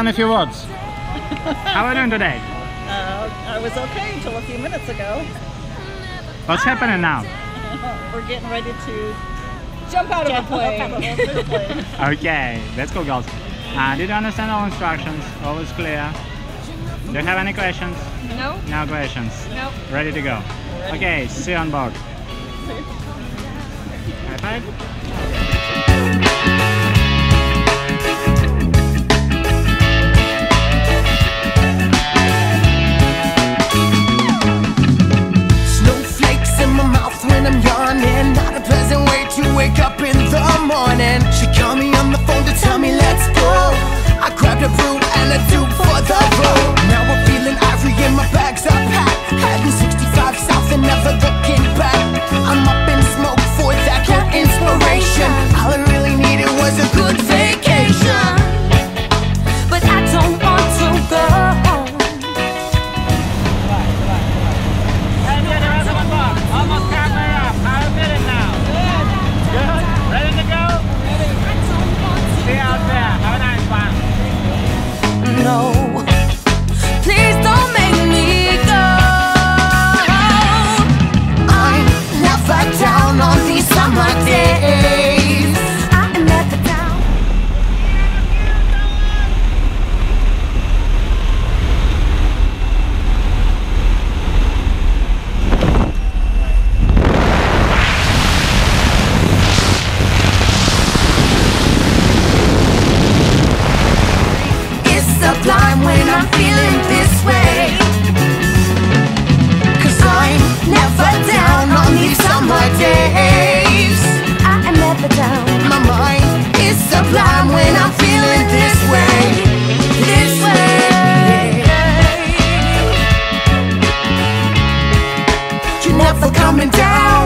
down a few words. How are you doing today? Uh, I was okay until a few minutes ago. What's happening now? We're getting ready to jump out of the plane. Okay, let's go girls. Uh, did you understand all instructions? All is clear? Do you have any questions? No, No questions. no. Ready to go. Okay, see you on board. High five. Wake up in the morning. She called me on the phone to tell me let's go. I grabbed a brew and a tube for the road. When I'm feeling this way. This way. You're never coming down.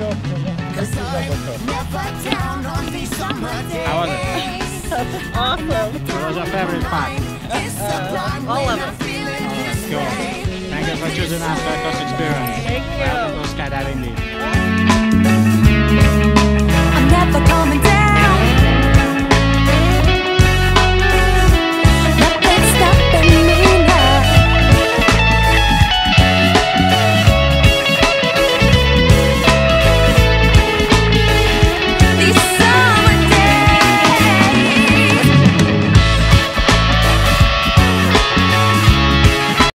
How was it? awesome. What was your favorite part? Sublime all of it. feeling this Cool. Thank you for choosing us for your experience. Thank you. Welcome to skydiving. Indeed.